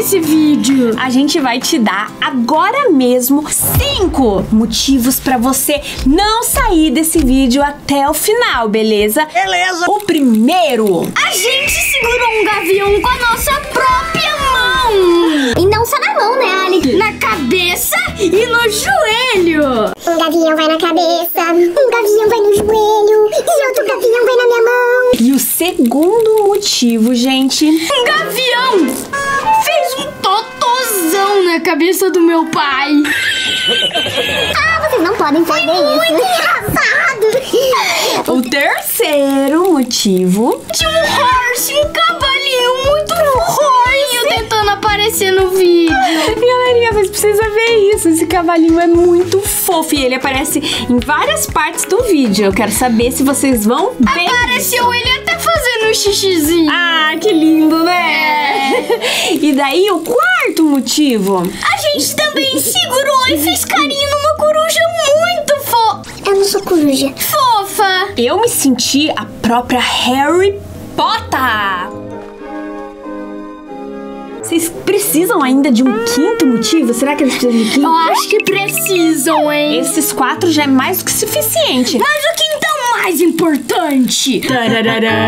esse vídeo. A gente vai te dar agora mesmo cinco motivos pra você não sair desse vídeo até o final, beleza? Beleza. O primeiro, A gente segurou um gavião com a nossa própria. E não só na mão, né, Alec? Na cabeça e no joelho. Um gavião vai na cabeça, um gavião vai no joelho, e outro gavião vai na minha mão. e o segundo motivo, gente, Um gavião fez um totozão na cabeça do meu pai. Ah, vocês não podem fazer isso. Muito engraçado. o terceiro motivo, De um horse, um aparecer no vídeo. Galerinha, vocês precisam ver isso. Esse cavalinho é muito fofo e ele aparece em várias partes do vídeo. Eu quero saber se vocês vão ver. Apareceu ele até fazendo um xixizinho. Ah, que lindo, né? E daí o quarto motivo. A gente também segurou e fez carinho numa coruja muito fo Eu não sou coruja. fofa. Eu me senti a própria Harry Potter. Vocês precisam ainda de um quinto motivo? Será que eles precisam de um quinto? Eu acho que precisam, hein? Esses quatro já é mais do que suficiente. Mas o que então mais importante? Parabéns!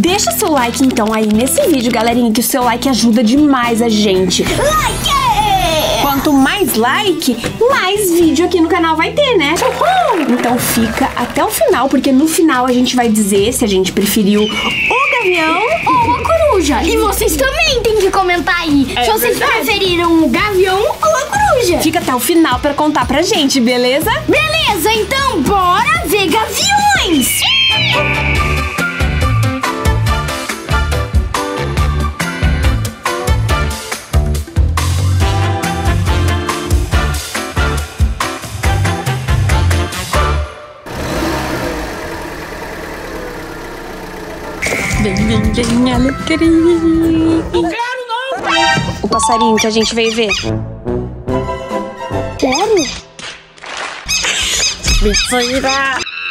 Deixa seu like então aí nesse vídeo, galerinha, que o seu like ajuda demais a gente. Like! Quanto mais like, mais vídeo aqui no canal vai ter, né? Então fica até o final, porque no final a gente vai dizer se a gente preferiu o gavião Ou a coruja. E vocês também têm que comentar aí se vocês verdade. preferiram o gavião ou a coruja. Fica até o final pra contar pra gente, beleza? Beleza, então bora ver gaviões! Vem, alecrim. Não quero, não! O passarinho que a gente veio ver.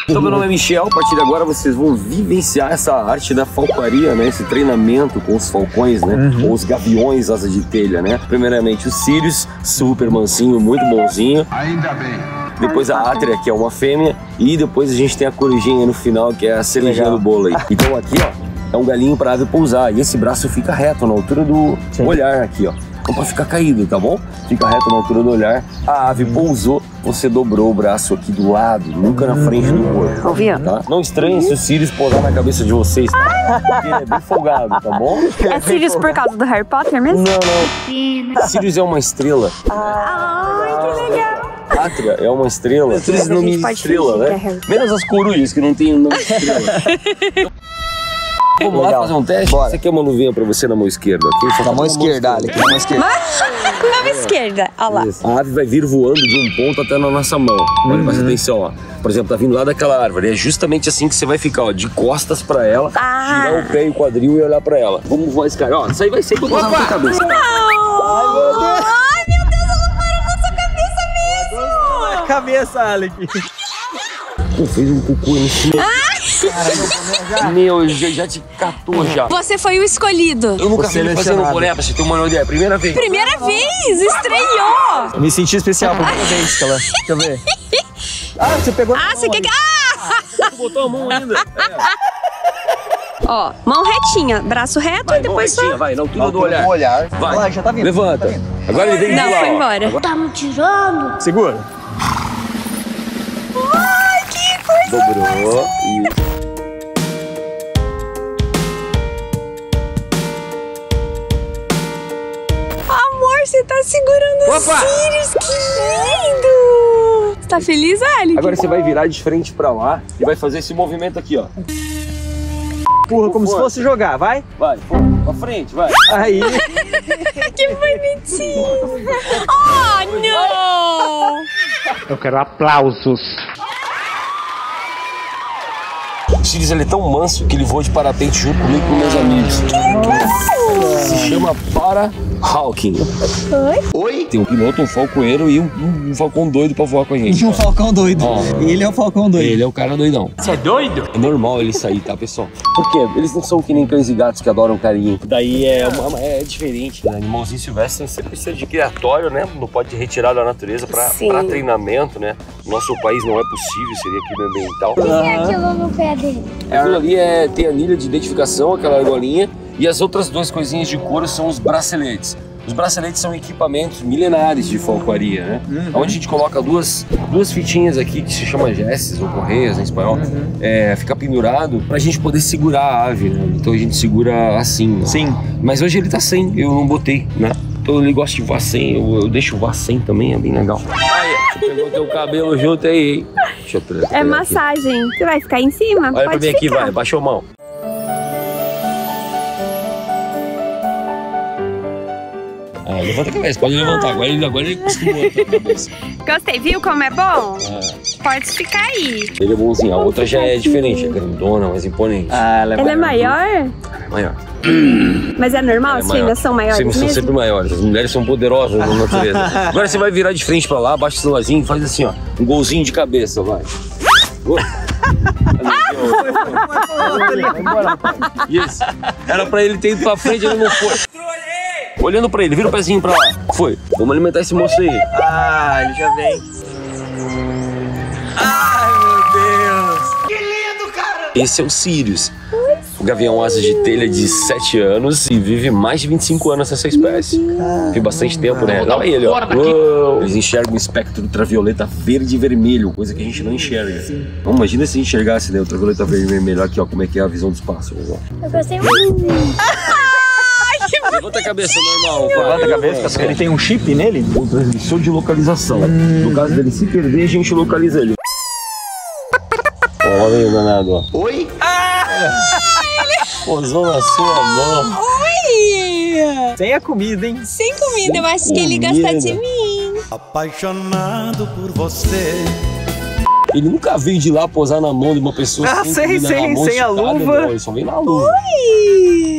Então, meu nome é Michel. A partir de agora vocês vão vivenciar essa arte da falcaria, né? Esse treinamento com os falcões, né? Ou os gaviões asa de telha, né? Primeiramente o Sirius, super mansinho, muito bonzinho. Ainda bem. Depois a Átria, que é uma fêmea. E depois a gente tem a corujinha no final, que é a cerejinha do bolo aí. Então aqui, ó, é um galinho pra ave pousar. E esse braço fica reto, na altura do olhar aqui, ó. Não pode ficar caído, tá bom? Fica reto na altura do olhar. A ave pousou, você dobrou o braço aqui do lado, nunca na frente do corpo. Ouviu? Tá? Não estranhe se o Sirius pousar na cabeça de vocês, tá? Porque ele é bem folgado, tá bom? É Sirius por causa do Harry Potter mesmo? Não, não. Sirius é uma estrela. Ai, que legal. Átria é uma estrela. Gente de pode estrela, é né? Harry. Menos as corujas, que não tem nome de estrela. Vamos lá Legal. fazer um teste? Bora. Você quer uma luvinha pra você na mão esquerda? Só Na mão na esquerda, Alec, na mão esquerda. Mão esquerda, olha lá. Isso. A ave vai vir voando de um ponto até na nossa mão. Olha, presta atenção, ó. Por exemplo, tá vindo lá daquela árvore. É justamente assim que você vai ficar, ó, de costas pra ela, Ah. girar o pé e o quadril e olhar pra ela. Vamos voar esse cara. Ó, isso aí vai ser que eu vou usar na sua cabeça. Ai, meu Deus, ela parou na sua cabeça mesmo. Cabeça, Alec. Pô, fez um cocô em cima. Meu, já, já te catou já. Você foi o escolhido. Eu nunca Você vi fazendo boné, pra você ter uma ideia. Primeira vez. Primeira vez, estreou. Me senti especial pela primeira vez, Cala. Deixa eu ver. Ah, você pegou. Ah, você quer que... Ah! Tu botou a mão ainda. É. Ó, mão retinha, braço reto Vai, e depois mão retinha, só... vai, na altura do olhar. olhar. olhar. Vai. Olha, já tá vindo. Levanta. Tá vindo. Agora ele vem Não, de lá. foi embora. Agora Tá me tirando? Segura. Dobrou. E... Amor, você tá segurando Opa! os Sirius, que lindo! Você tá feliz, Alec? Agora você vai virar de frente pra lá e vai fazer esse movimento aqui, ó. Empurra como se fosse jogar, vai. Vai, pra frente, vai. Aí. Que bonitinho! Oh, não! Eu quero aplausos. Sirius ele é tão manso que ele voa de parapente junto comigo e com meus amigos. Se chama para Hawking. Oi? Tem um piloto, um falcoeiro e um, um- um falcão doido pra voar com a gente. E um falcão doido. Ó. Ele é o falcão doido. Ele é o cara doidão. Você é doido? É normal ele sair, tá, pessoal? Por quê? Eles não são que nem cães e gatos que adoram carinho. Daí é, uma- é diferente, né? Animalzinho silvestre sempre precisa de criatório, né? Não pode retirar da natureza pra, pra treinamento, né? No nosso país não é possível, seria crime ambiental. O que é aquilo no pé dele? Aquilo ali é, tem a anilha de identificação, aquela argolinha, e as outras duas coisinhas de couro são os braceletes. Os braceletes são equipamentos milenares de falcoaria, né? Onde a gente coloca duas, duas fitinhas aqui que se chama gesses ou correias em espanhol, é, fica pendurado pra gente poder segurar a ave, né? Então a gente segura assim. né? Sim. Mas hoje ele tá sem, eu não botei, né? Então ele gosta de sem, eu, eu deixo sem também, é bem legal. Você pegou teu cabelo junto aí, hein? Deixa eu pegar É aqui. massagem. Você vai ficar em cima? Olha pra Pode mim aqui, ficar. vai, baixou a mão. Ah, levanta a cabeça, pode levantar. Agora ele, agora ele acostumou a cabeça. Gostei, viu como é bom? Ah, Pode ficar aí. ele é bonzinho, a outra já é diferente, é grandona, mais imponente. Ah, ela é Ela é maior? É maior. Mas é normal? É As fêmeas são maiores Fêmeas são sempre maiores, as mulheres são poderosas na natureza. Agora você vai virar de frente pra lá, baixa o celularzinho e faz assim, ó, um golzinho de cabeça, vai. Isso. Era pra ele ter ido pra frente, ele não foi. Olhando pra ele, vira o pezinho pra lá. Foi. Vamos alimentar esse moço aí. Ah, ele já vem. Ai, meu Deus. Esse é o Sirius. O gavião asa de telha de 7 anos e vive mais de 25 anos nessa espécie. Vive bastante tempo, né? Olha ele, ó. Uou. Eles enxergam o espectro ultravioleta verde e vermelho, coisa que a gente não enxerga. Então, imagina se enxergasse, né? Ultravioleta verde e vermelho. Aqui, ó, como é que é a visão dos pássaros, ó. Eu gostei muito. Levanta a cabeça normal. Levanta a cabeça, porque ele tem um chip nele. Um transmissor de localização. No caso dele se perder, a gente localiza ele. Olha aí o danado, ó. Oi? Posou na sua mão. Sem a comida, hein? Sem comida, eu acho que ele gosta de mim. Apaixonado por você. Ele nunca veio de lá posar na mão de uma pessoa Ah, sem, sem- sem- mão, sem a luva. Não, ele só veio na luva.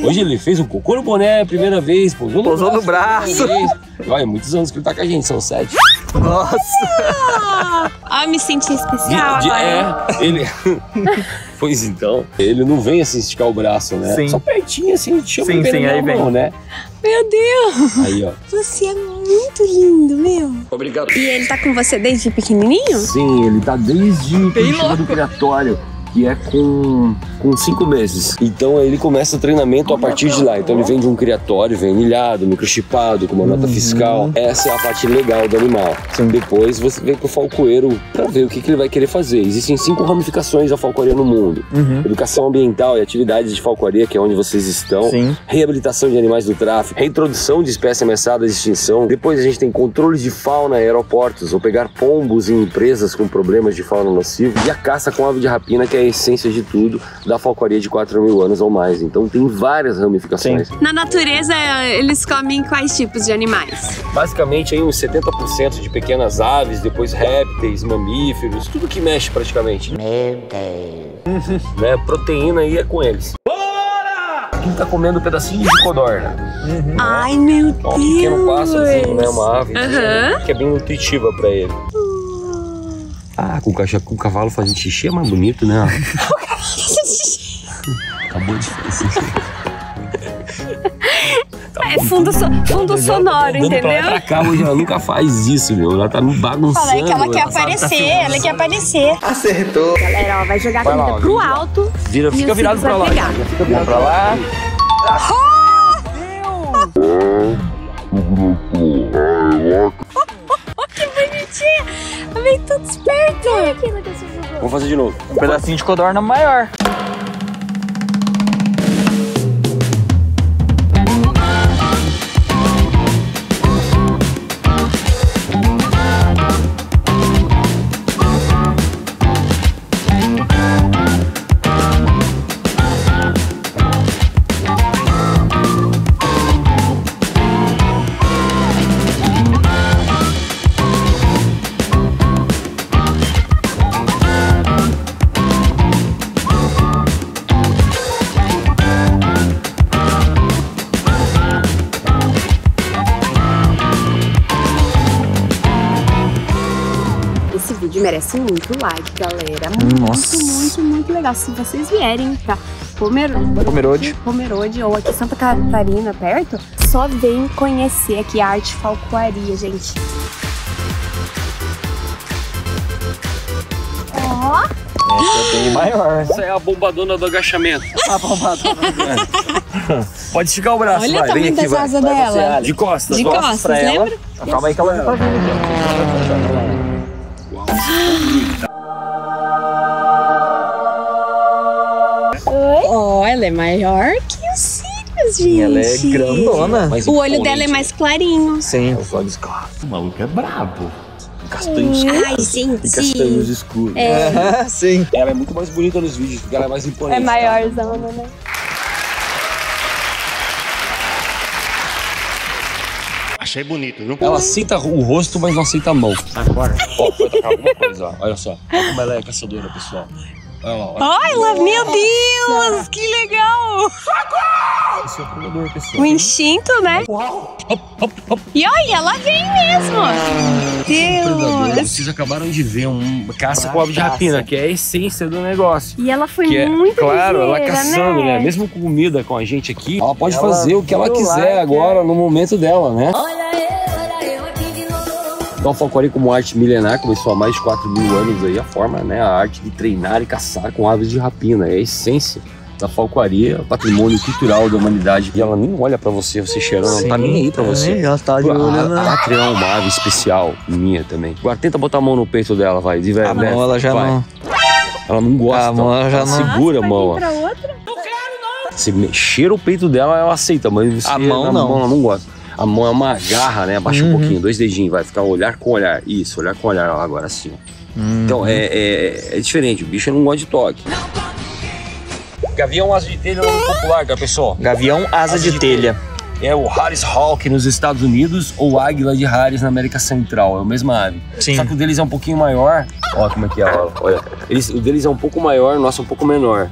Hoje ele fez um cocô no boné a primeira vez, posou no Posou no braço. primeira braço. Olha, muitos anos que ele tá com a gente, são sete. Nossa. Ah, me senti De- especial de- agora. é, ele. Pois então, ele não vem assim esticar o braço, né? Sim. Só pertinho assim, a gente chama Sim, ele sim, aí mão, vem. né? Meu Deus, Aí, ó. você é muito lindo, meu. Obrigado. E ele tá com você desde pequenininho? Sim, ele tá desde ele chega do criatório, que é com, com cinco meses. Então ele começa o treinamento a partir de lá. Então ele vem de um criatório, vem ilhado, microchipado, com uma nota fiscal. Essa é a parte legal do animal. Depois você vem pro falcoeiro pra ver o que, que ele vai querer fazer. Existem cinco ramificações da falcoaria no mundo. Educação ambiental e atividades de falcoaria, que é onde vocês estão. Sim. Reabilitação de animais do tráfico, reintrodução de espécies ameaçadas de extinção. Depois a gente tem controle de fauna em aeroportos, ou pegar pombos em empresas com problemas de fauna nocivo. E a caça com ave de rapina, que é essência de tudo da falcoaria de 4 mil anos ou mais. Então tem várias ramificações. Na natureza, eles comem quais tipos de animais? Basicamente aí uns 70% de pequenas aves, depois répteis, mamíferos, tudo que mexe praticamente. Meu Deus. né? Proteína aí é com eles. Bora! Quem tá comendo um pedacinho de codorna. Ai, meu Ó, um pequeno Deus. pássarozinho, né? Uma ave Aham. que é bem nutritiva pra ele. Ah, com, caixa, com cavalo fazendo xixi é mais bonito, né? Acabou de fazer xixi. É fundo, so- fundo sonoro, pra lá e entendeu? pra cá, hoje ela nunca faz isso, meu. Ela tá me bagunçando. Fala que ela quer tá aparecer, ela quer aparecer. Acertou. Galera, ó, vai jogar a lá, comida ó, pro alto. Vira, fica virado pra lá. pegar. já Fica virado pra lá. Que bonitinha. Ela vem tudo esperta. Olha aquilo que você jogou. Vamos fazer de novo. Um pedacinho de codorna maior. Merece muito like, galera. Muito, Nossa. muito, muito legal. Se vocês vierem pra Pomer... Pomerode. Pomerode ou aqui Santa Catarina, perto, só vem conhecer aqui a arte falcoaria, gente. Essa é bem maior. Essa é a bombadona do agachamento. A bombadona. Pode esticar o braço, Olha vai. o Vem aqui, vai. você, dela. Ali. De costas. De ó. costas, pra ela. lembra? Calma aí que ela tá vindo. Ó, ela é maior que os cílios, gente. Ela é grandona. Mas O olho dela é mais clarinho. Sim. Os olhos claros. O maluco é brabo. Castanhos Ai, claros. E castanhos gente. escuros. Aham, sim. Ela é muito mais bonita nos vídeos, porque ela é mais imponente. É maiorzona, né? Achei bonito, viu? Ela aceita o rosto, mas não aceita a mão. Agora. Ó, foi tocar alguma coisa, ó. Olha só. Olha como ela é caçadora, pessoal. Olha lá, olha. Ai, ela, meu Deus, que legal! Esse é o predador, pessoal. O instinto, né? E olha, ela vem mesmo. Predador. Deus! Vocês acabaram de ver um caça com ave de rapina, que é a essência do negócio. E ela foi Que é, muito claro, ela caçando, né? né? Mesmo com comida com a gente aqui, ela pode Ela fazer o que ela lá quiser que agora no momento dela, né? Então a falcoaria como arte milenar começou há mais de 4 mil anos aí, a forma, né? A arte de treinar e caçar com aves de rapina. É a essência da falcoaria, patrimônio cultural da humanidade. E ela nem olha pra você, você cheirando, ela não tá nem aí pra você. Ela tá de olho A, a na... Latria é uma ave especial, minha também. Agora tenta botar a mão no peito dela, vai. De A né? mão ela já Vai. não... Ela não gosta. A mão ela já ela não- segura a mão. ó. Pra outra? Se mexer o peito dela, ela aceita, mas você, A mão não. mão ela não gosta. A mão é uma garra, né? Abaixa Uhum. um pouquinho, dois dedinhos, vai ficar olhar com olhar. Isso, olhar com olhar agora assim. ó. Hum. Então é, é, é diferente, o bicho não gosta de toque. Gavião asa de telha é o nome popular, tá, pessoal? Gavião asa de telha. É o Harris Hawk nos Estados Unidos ou Águila de Harris na América Central. É a mesma ave. Sim. Só que o deles é um pouquinho maior. Ó, como é que é, ó, olha. Eles, o deles é um pouco maior, o nosso é um pouco menor.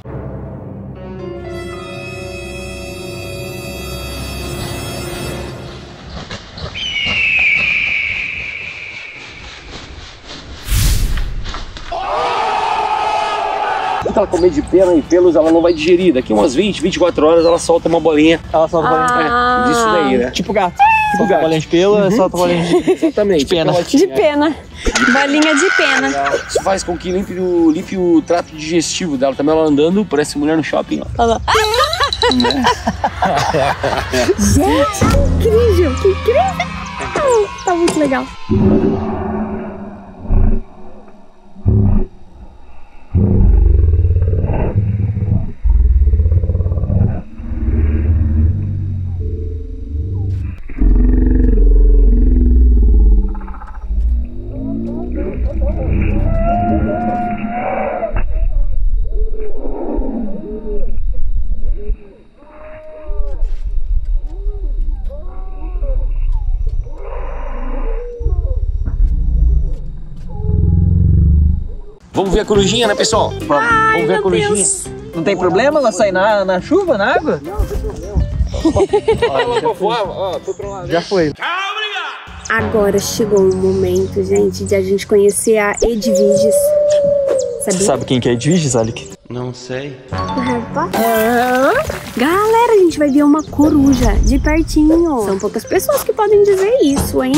Comer de pena e pelos, ela não vai digerir. Daqui umas 20, 24 horas ela solta uma bolinha Ela solta Ah. é, disso daí, né? Tipo gato. Tipo gato. bolinha de pelo, solta bolinha de... Exatamente. De pena. De pena. Bolinha de pena. Isso faz com que limpe o, limpe o trato digestivo dela. Também ela andando, parece mulher no shopping, ó. Olha lá. Gente, que incrível, que incrível. Tá muito legal. Ver a corujinha, né, pessoal? Vamos, Vamos ver a corujinha. Deus. Não tem problema ela sair na, na chuva, na água? Já foi. Agora chegou o momento, gente, de a gente conhecer a Edviges. Você Sabia? sabe quem que é Edwiges, Alec? Não sei. Galera, a gente vai ver uma coruja de pertinho. São poucas pessoas que podem dizer isso, hein?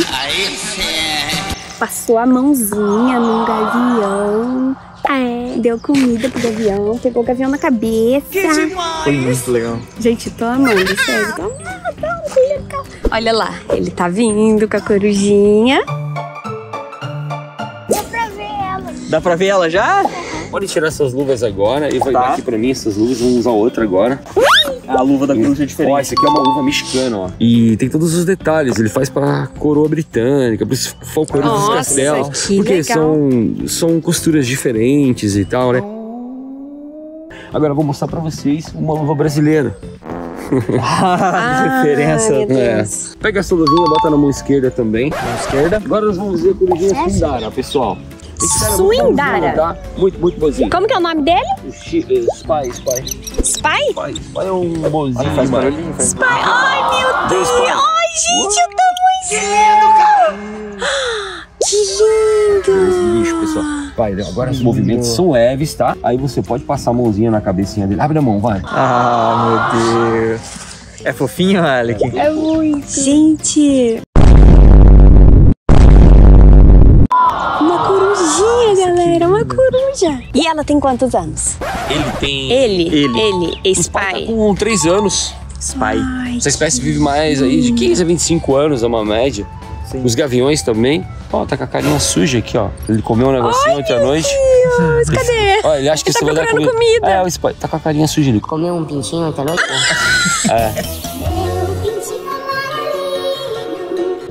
Passou a mãozinha num gavião. É, deu comida pro gavião, pegou o gavião na cabeça. Foi muito legal. Gente, tô amando, sério. Tô amando. Olha lá, ele tá vindo com a corujinha. Dá pra ver ela já? Pode tirar essas luvas agora e vai Tá. dar aqui pra mim essas luvas. Vamos usar outra agora. A luva da cruz é Ó, diferente. esse aqui é uma uva mexicana, ó. E tem todos os detalhes. Ele faz pra coroa britânica, pros falcões dos castelos. que porque legal. são, são costuras diferentes e tal, né? Agora eu vou mostrar pra vocês uma luva brasileira. Ah, diferença. meu É. Pega essa luvinha, bota na mão esquerda também. Mão esquerda. Agora nós vamos ver a corujinha Sundara, pessoal. Esse cara é muito Swindara? bonzinho, Tá? Muito, muito bonzinho. Como que é o nome dele? Eh, Spy, Spy. Spy? Spy, Spy é um bonzinho. Faz barulhinho. Faz... Spy. Ai, meu Deus, Deus. pai. Ai, gente, eu tô muito lindo, cara. Que lindo! Bicho, pessoal. Vai, agora os movimentos são leves, tá? Aí você pode passar a mãozinha na cabecinha dele. Abre a mão, vai. Ah, meu Deus. É fofinho, Alec? É muito. Gente! Uma corujinha, galera, uma coruja. E ela tem quantos anos? Ele tem. Ele, Ele. ele, Tá Spy. com 3 anos. Spy. Essa espécie vive mais aí de 15 a 25 anos, é uma média. Sim. Os gaviões também. Ó, tá com a carinha suja aqui, ó. Ele comeu um negocinho ontem à noite. Deus, cadê? Ó, ele acha que Ele você tá vai dar comida. comida. É, o Spy tá com a carinha suja ali. Comeu um pintinho ontem à noite?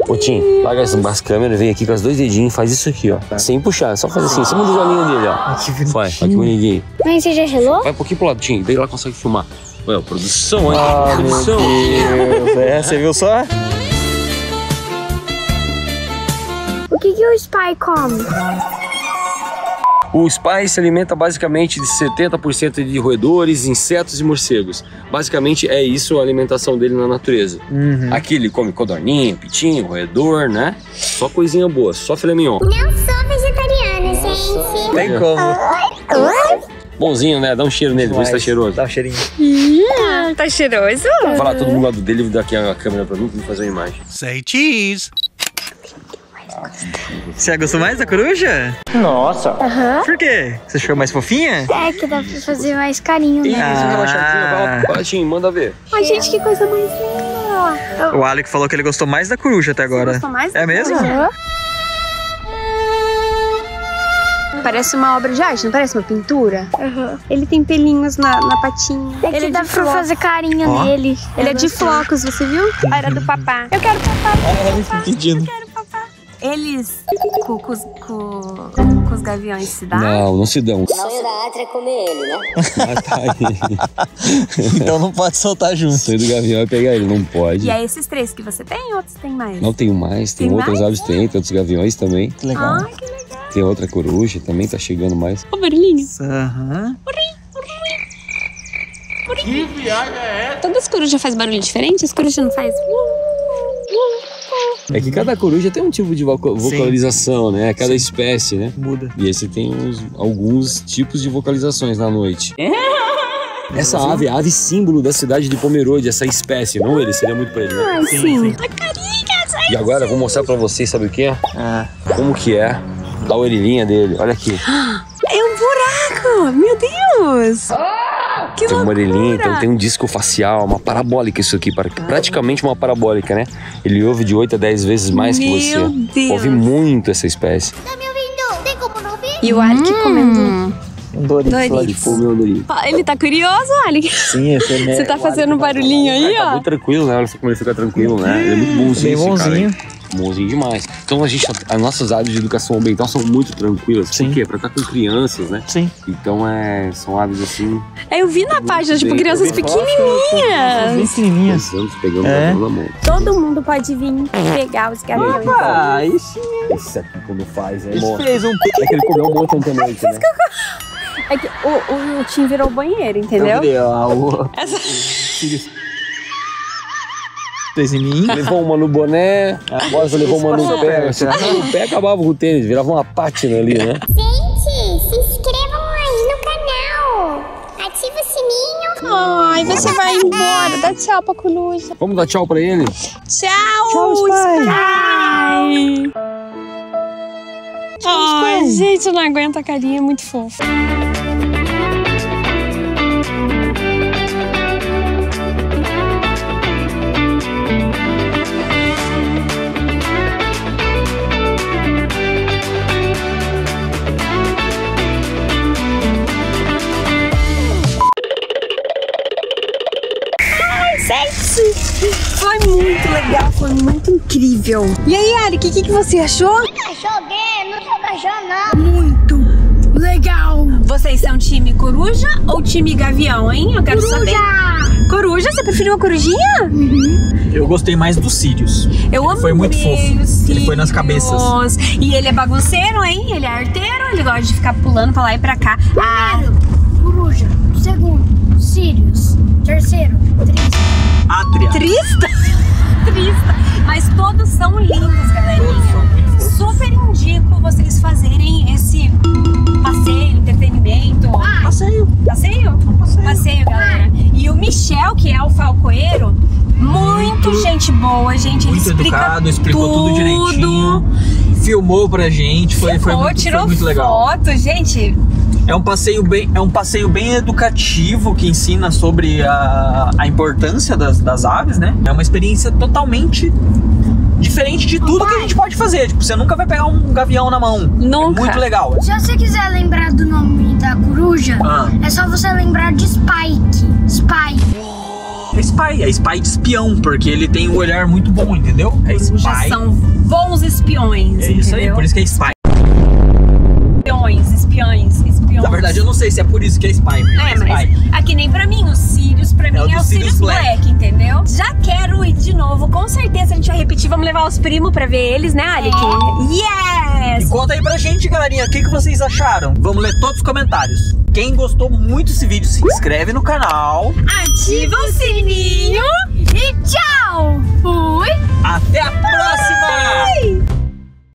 Ô, Tim, larga as, as câmeras, vem aqui com os dois dedinhos, faz isso aqui, ó. Sem puxar, só fazer assim, em cima dos olhinhos dele, ó. Que Vai, vai que bonitinho. Mãe, você já gelou? Vai um pouquinho pro lado, Tim, daí lá consegue filmar. Olha, produção, hein? Ah, meu produção. Deus. É, você viu só? O que, que o Spy come? O Spy se alimenta basicamente de 70% de roedores, insetos e morcegos. Basicamente é isso a alimentação dele na natureza. Uhum. Aqui ele come codorninha, pitinho, roedor, né? Só coisinha boa, só filé mignon. Não sou vegetariana, gente. Tem como. Bonzinho, né? Dá um cheiro nele, vê se tá Mas cheiroso. Dá um cheirinho. Hum, tá cheiroso? Vou falar todo mundo do dele, vou dar aqui a câmera pra mim, pra fazer uma imagem. Say cheese. Você gostou mais da coruja? Nossa. Por quê? Você achou mais fofinha? É que dá pra fazer mais carinho, Isso, né? Ah. relaxadinho, vai lá, vai lá, Tim, manda ver. Ai, gente, que coisa mais linda. O Alec falou que ele gostou mais da coruja até agora. Gostou mais? É mesmo? Aham. Parece uma obra de arte, não parece uma pintura? Ele tem pelinhos na, na patinha. É ele dá de pra flocos. fazer carinho Ó. nele. Ele é Eu de gostei. flocos, você viu? Ah, Era do papá. Eu quero papá. É, pedindo. Eles com, com, os- com- com os gaviões se dá? Não, não se dão. O sonho da Atra é comer ele, né? Ah, tá aí. Então não pode soltar O junto. sonho do gavião é pegar ele, não pode. E é esses três que você tem ou outros tem mais? Não tenho mais, tem, Tem outras mais? aves, tem, tem outros gaviões também. Que legal. Ai, que legal. Tem outra coruja também, tá chegando mais. O barulhinho. Aham. Todas as corujas fazem barulho diferente? As corujas não fazem? É que cada coruja tem um tipo de voca- vocalização, né? Cada espécie, né? Muda. E esse tem uns- alguns tipos de vocalizações na noite. Essa ave é a ave símbolo da cidade de Pomerode, essa espécie, não ele, seria muito pra ele, né? Ai, sim. E agora eu vou mostrar pra vocês, sabe o que é? Ah. Como que é a orelhinha dele, olha aqui. É um buraco! Meu Deus! Que Tem uma orelhinha, então tem um disco facial, uma parabólica isso aqui, para- praticamente uma parabólica, né? Ele ouve de 8 a 10 vezes mais que você. Meu Deus! Ouve muito essa espécie. Tá me ouvindo? Tem como não ouvir? E o Alec comendo. Um Doritos lá de Doritos. Meu Deus. Ele tá curioso, Alec? Sim, esse é Você tá fazendo um barulhinho aí, Tá ó. muito tranquilo, né? Olha só como ele fica tranquilo, né? Ele é muito bonzinho. Bem esse cara aí. Bonzinho. Demais. Então a gente, as nossas aves de educação ambiental são muito tranquilas. Sim. Por quê? Pra estar com crianças, né? Sim. Então é, são aves assim, Eu vi na página, tipo, bem- crianças pequenininhas. Bem pequenininhas. pensando, pegando É. na mão. Todo mundo pode vir pegar os gaviões. Ah, esse, Esse aqui quando faz é bom. fez um... É que ele comeu um monte ontem à noite, né? É que o, o, o Tim virou banheiro, Eu entendeu? virei, ó, o... Essa- Fez em mim. Levou uma no boné, agora você levou uma no pé. né? no pé, acabava com o tênis, virava uma pátina ali, né? Gente, se inscrevam aí no canal. Ativa o sininho. Ai, você vai embora. Dá tchau pra coruja. Vamos dar tchau pra ele? Tchau, Tchau, Spy. Spy. Ai, gente, eu não aguento a carinha, é muito fofo. Foi muito incrível. E aí, Ari, o que, que você achou? Cachorro não sou cachorro não. Muito legal. Vocês são time coruja ou time gavião, hein? Eu quero saber. Coruja? Você preferiu a corujinha? Eu gostei mais dos Sirius. Eu amo Foi muito fofo. os Ele foi nas cabeças. E ele é bagunceiro, hein? Ele é arteiro, ele gosta de ficar pulando pra lá e pra cá. Ah, Coruja. Segundo, Sirius. Terceiro, Triste. Átria. trista? Passeio. Passeio? Passeio. galera. E o Michel, que é o falcoeiro, muito, gente boa, gente. Ele Muito explica educado, explicou tudo, direitinho. Filmou pra gente, foi, foi, Filmou, muito, tirou foi muito legal. foto, gente. É um passeio bem, é um passeio bem educativo que ensina sobre a, a importância das, das aves, né? É uma experiência totalmente diferente de tudo que a gente pode fazer. Tipo, você nunca vai pegar um gavião na mão. Nunca. É muito legal. Se você quiser lembrar do nome da coruja, Ah. é só você lembrar de Spike. Spike. É spy, é spy de espião, porque ele tem um olhar muito bom, entendeu? É Já spy. são bons espiões, É isso aí, entendeu? por isso que é spy. Espiões, espiões, espiões. Na verdade, eu não sei se é por isso que é Spy. É, é mas aqui é nem pra mim. O Sirius, pra é mim, é, é o Sirius, Sirius Black. Black. entendeu? Já quero ir de novo. Com certeza a gente vai repetir. Vamos levar os primos pra ver eles, né, Alec? É. Yes! E conta aí pra gente, galerinha, o que, que vocês acharam? Vamos ler todos os comentários. Quem gostou muito desse vídeo, se inscreve no canal. Ativa o sininho. E tchau! Fui! Até a próxima! Bye.